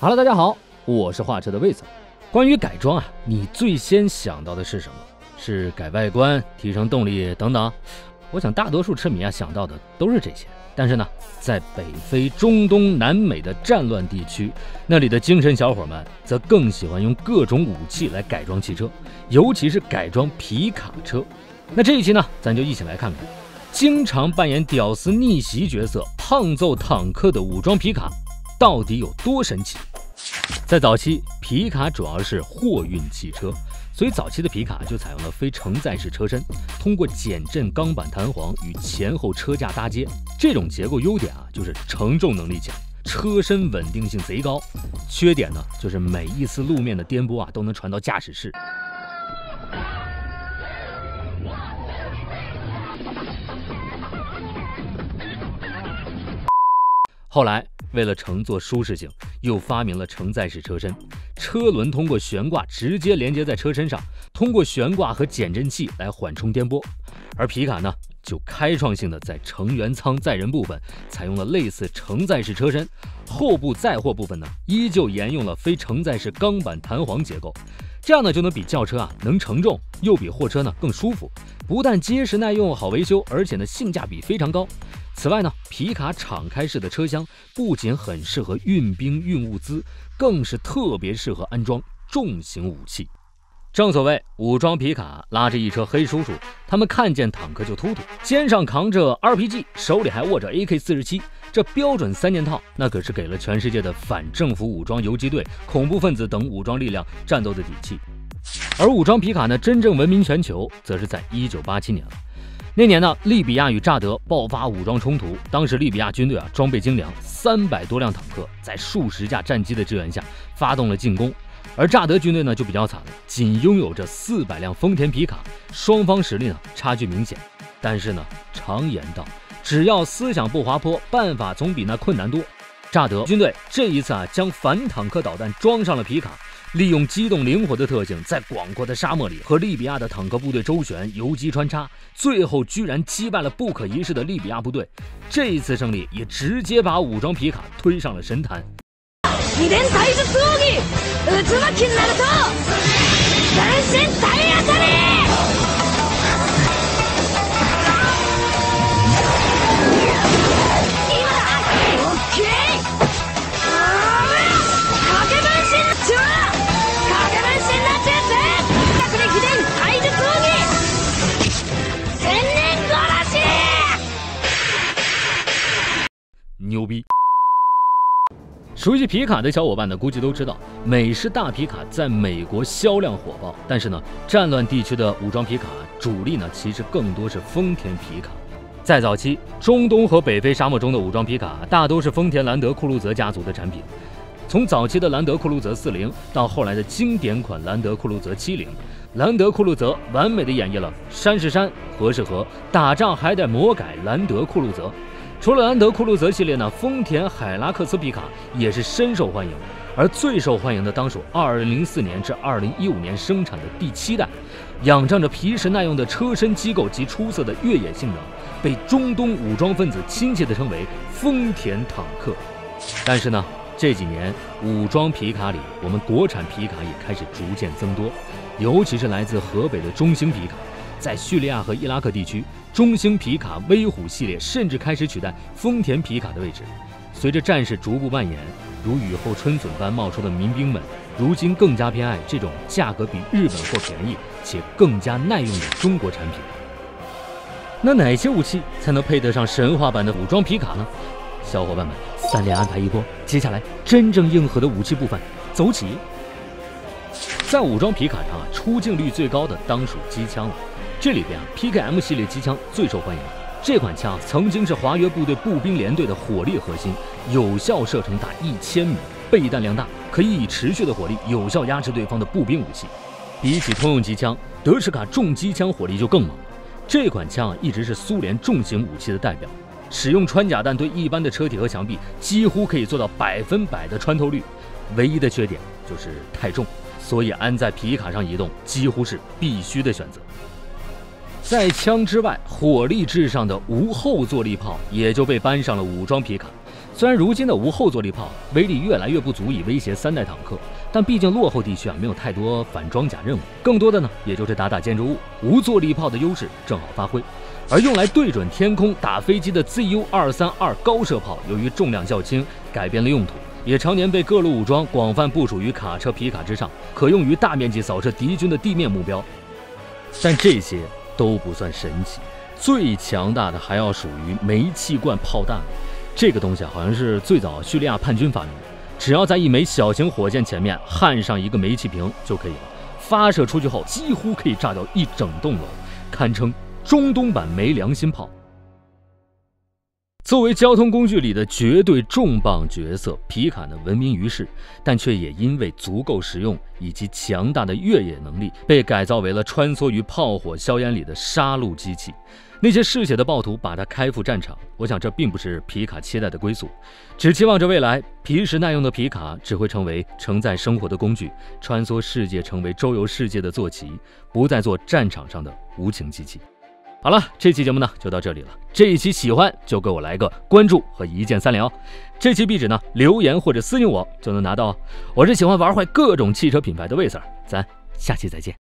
好了大家好，我是画车的魏总。关于改装啊，你最先想到的是什么？是改外观、提升动力等等？我想大多数车迷啊想到的都是这些。但是呢，在北非、中东、南美的战乱地区，那里的精神小伙们则更喜欢用各种武器来改装汽车，尤其是改装皮卡车。那这一期呢，咱就一起来看看，经常扮演屌丝逆袭角色、胖揍坦克的武装皮卡到底有多神奇。在早期，皮卡主要是货运汽车，所以早期的皮卡就采用了非承载式车身，通过减震钢板弹簧与前后车架搭接。这种结构优点啊，就是承重能力强，车身稳定性贼高。缺点呢，就是每一次路面的颠簸啊，都能传到驾驶室。后来。为了乘坐舒适性，又发明了承载式车身，车轮通过悬挂直接连接在车身上，通过悬挂和减震器来缓冲颠簸。而皮卡呢，就开创性的在成员舱载人部分采用了类似承载式车身，后部载货部分呢，依旧沿用了非承载式钢板弹簧结构，这样呢就能比轿车啊能承重，又比货车呢更舒服，不但结实耐用、好维修，而且呢性价比非常高。此外呢，皮卡敞开式的车厢不仅很适合运兵运物资，更是特别适合安装重型武器。正所谓武装皮卡拉着一车黑叔叔，他们看见坦克就突突，肩上扛着 RPG，手里还握着 AK 四十七，这标准三件套，那可是给了全世界的反政府武装游击队、恐怖分子等武装力量战斗的底气。而武装皮卡呢，真正闻名全球，则是在一九八七年了。那年呢，利比亚与乍得爆发武装冲突。当时利比亚军队啊，装备精良，三百多辆坦克在数十架战机的支援下发动了进攻。而乍得军队呢就比较惨了，仅拥有着四百辆丰田皮卡，双方实力呢差距明显。但是呢，常言道，只要思想不滑坡，办法总比那困难多。乍得军队这一次啊，将反坦克导弹装上了皮卡。利用机动灵活的特性，在广阔的沙漠里和利比亚的坦克部队周旋、游击穿插，最后居然击败了不可一世的利比亚部队。这一次胜利也直接把武装皮卡推上了神坛。牛逼！熟悉皮卡的小伙伴呢，估计都知道，美式大皮卡在美国销量火爆。但是呢，战乱地区的武装皮卡主力呢，其实更多是丰田皮卡。在早期，中东和北非沙漠中的武装皮卡大都是丰田兰德酷路泽家族的产品。从早期的兰德酷路泽四零到后来的经典款兰德酷路泽七零，兰德酷路泽完美的演绎了山是山，河是河，打仗还得魔改兰德酷路泽。除了安德酷路泽系列呢，丰田海拉克斯皮卡也是深受欢迎，而最受欢迎的当属2004年至2015年生产的第七代，仰仗着皮实耐用的车身机构及出色的越野性能，被中东武装分子亲切地称为丰田坦克。但是呢，这几年武装皮卡里，我们国产皮卡也开始逐渐增多，尤其是来自河北的中兴皮卡。在叙利亚和伊拉克地区，中兴皮卡威虎系列甚至开始取代丰田皮卡的位置。随着战事逐步蔓延，如雨后春笋般冒出的民兵们，如今更加偏爱这种价格比日本货便宜且更加耐用的中国产品。那哪些武器才能配得上神话版的武装皮卡呢？小伙伴们，三连安排一波，接下来真正硬核的武器部分走起。在武装皮卡上啊，出镜率最高的当属机枪了。这里边啊，PKM 系列机枪最受欢迎。这款枪曾经是华约部队步兵连队的火力核心，有效射程达一千米，备弹量大，可以以持续的火力有效压制对方的步兵武器。比起通用机枪，德什卡重机枪火力就更猛。这款枪啊，一直是苏联重型武器的代表，使用穿甲弹对一般的车体和墙壁几乎可以做到百分百的穿透率。唯一的缺点就是太重，所以安在皮卡上移动几乎是必须的选择。在枪之外，火力至上的无后坐力炮也就被搬上了武装皮卡。虽然如今的无后坐力炮威力越来越不足以威胁三代坦克，但毕竟落后地区啊没有太多反装甲任务，更多的呢也就是打打建筑物。无坐力炮的优势正好发挥。而用来对准天空打飞机的 ZU 二三二高射炮，由于重量较轻，改变了用途，也常年被各路武装广泛部署于卡车皮卡之上，可用于大面积扫射敌军的地面目标。但这些都不算神奇，最强大的还要属于煤气罐炮弹。这个东西，好像是最早叙利亚叛军发明的。只要在一枚小型火箭前面焊上一个煤气瓶就可以了，发射出去后几乎可以炸掉一整栋楼，堪称中东版没良心炮。作为交通工具里的绝对重磅角色，皮卡呢闻名于世，但却也因为足够实用以及强大的越野能力，被改造为了穿梭于炮火硝烟里的杀戮机器。那些嗜血的暴徒把它开赴战场，我想这并不是皮卡期待的归宿，只期望着未来皮实耐用的皮卡只会成为 承载生活的工具，穿梭世界成为周游世界的坐骑，不再做战场上的无情机器。好了，这期节目呢就到这里了。这一期喜欢就给我来个关注和一键三连哦。这期壁纸呢留言或者私信我就能拿到。我是喜欢玩坏各种汽车品牌的魏 Sir，咱下期再见。